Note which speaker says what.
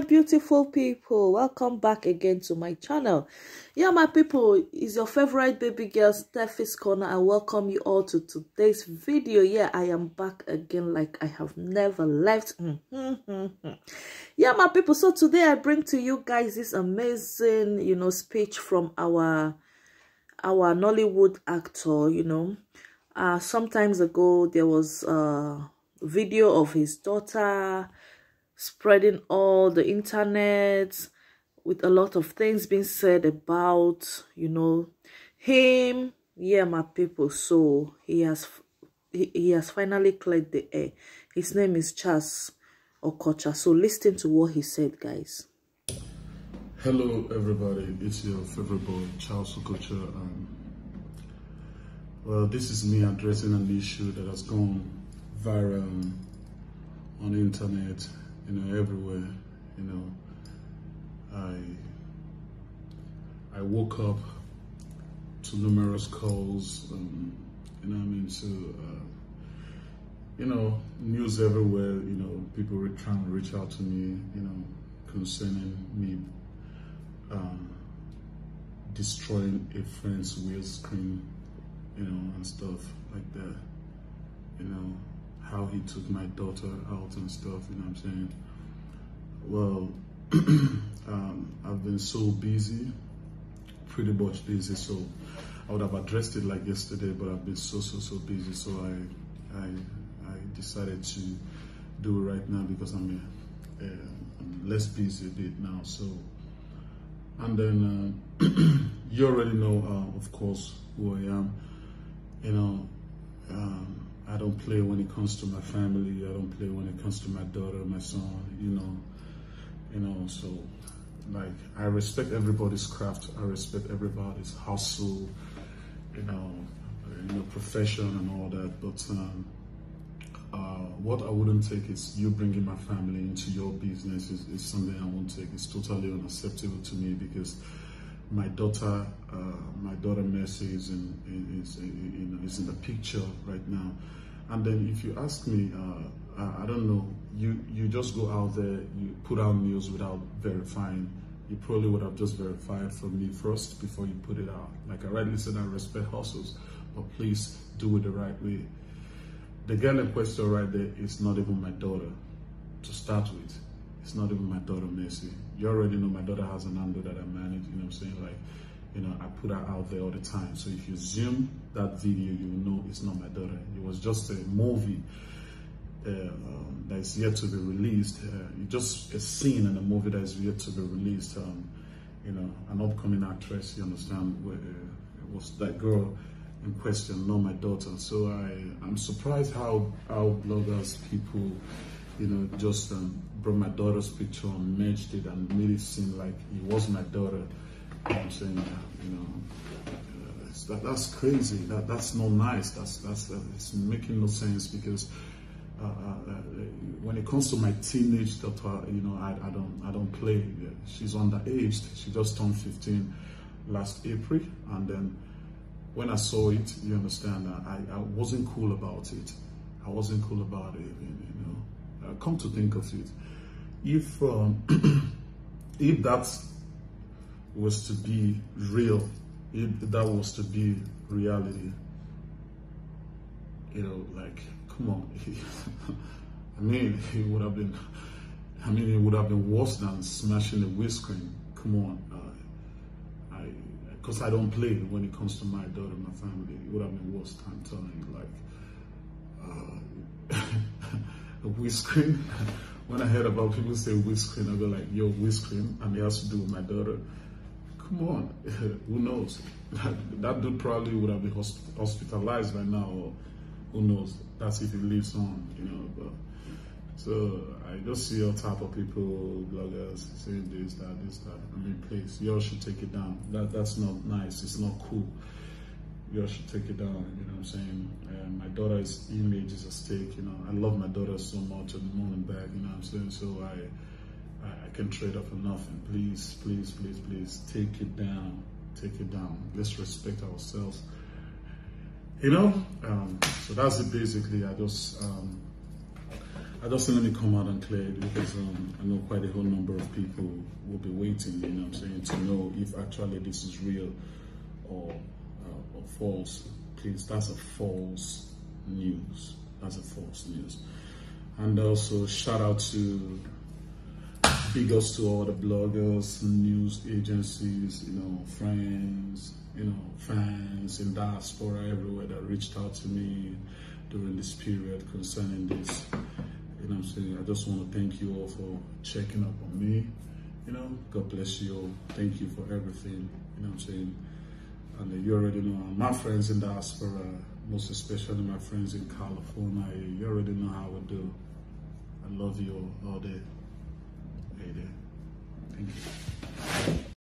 Speaker 1: beautiful people welcome back again to my channel. Yeah my people is your favorite baby girl Stephy's corner i welcome you all to today's video. Yeah i am back again like i have never left. Yeah my people so today i bring to you guys this amazing you know speech from our our nollywood actor you know. Uh sometimes ago there was a video of his daughter spreading all the internet with a lot of things being said about you know him. Yeah my people. So he has he, he has finally cleared the air. His name is Charles Okocha. So listen to what he said guys.
Speaker 2: Hello everybody. It's your favorite boy Charles Okocha um, well this is me addressing an issue that has gone viral on the internet you know, everywhere, you know. I I woke up to numerous calls, um, you know I mean, to, uh, you know, news everywhere, you know, people were trying to reach out to me, you know, concerning me um, destroying a friend's windscreen, you know, and stuff like that, you know how he took my daughter out and stuff, you know what I'm saying? Well, um, I've been so busy, pretty much busy, so I would have addressed it like yesterday, but I've been so, so, so busy, so I, I, I decided to do it right now because I'm, uh, I'm less busy a bit now, so, and then uh, you already know, uh, of course, who I am, you know, um, I don't play when it comes to my family. I don't play when it comes to my daughter, my son, you know, you know, so like I respect everybody's craft. I respect everybody's hustle, you know, you know, profession and all that. But um, uh, what I wouldn't take is you bringing my family into your business is, is something I won't take. It's totally unacceptable to me because my daughter, uh, my daughter Mercy is in, is, know, is in the picture right now. And then if you ask me, uh, I don't know, you, you just go out there, you put out news without verifying. You probably would have just verified from me first before you put it out. Like I rightly said, I respect hustles, but please do it the right way. The girl in question right there is not even my daughter to start with. It's not even my daughter, Mercy. You already know my daughter has an handle that I manage, you know what I'm saying? Like, you know, I put her out there all the time. So if you zoom that video, you know it's not my daughter. It was just a movie uh, um, that is yet to be released. Uh, just a scene in a movie that is yet to be released. Um, you know, an upcoming actress, you understand, where, uh, it was that girl in question, not my daughter. So I, I'm surprised how, how bloggers, people, you know, just um, brought my daughter's picture and merged it and made it seem like it was my daughter. I'm saying, uh, you know, uh, that, that's crazy. That that's not nice. That's that's uh, it's making no sense because uh, uh, uh, when it comes to my teenage daughter, you know, I, I don't I don't play. She's underaged. She just turned 15 last April, and then when I saw it, you understand, I, I wasn't cool about it. I wasn't cool about it. You know, come to think of it, if um, if that's was to be real, if that was to be reality, you know, like, come on. I mean, it would have been, I mean, it would have been worse than smashing the windscreen. Come on. Uh, I, because I don't play when it comes to my daughter and my family. It would have been worse, I'm telling you. Like, uh, a windscreen. when I heard about people say windscreen, I go like, yo, windscreen, and it has to do with my daughter come on, who knows? That, dude probably would have been hospitalized by now, or who knows? That's if he lives on, you know. But so I just see all type of people, bloggers saying this, that, this, that. I mean, please, y'all should take it down. That that's not nice. It's not cool. Y'all should take it down. You know what I'm saying? And my daughter's image is at stake. You know, I love my daughter so much, and mom and back. You know what I'm saying? So I I can trade up for nothing. Please, please, please, please take it down. Take it down. Let's respect ourselves. You know, um, so that's it basically. I just, um, I just let me come out and clear it because um, I know quite a whole number of people will be waiting, you know what I'm saying, to know if actually this is real or, uh, or false. Please, that's a false news. That's a false news. And also, shout out to big to all the bloggers, news agencies, you know, friends, you know, fans in diaspora everywhere that reached out to me during this period concerning this. You know I'm saying? I just want to thank you all for checking up on me. You know, God bless you all. Thank you for everything. You know I'm saying? And you already know uh, my friends in diaspora, most especially my friends in California, you already know how we do. I love you all, all day appreciate it. Thank you.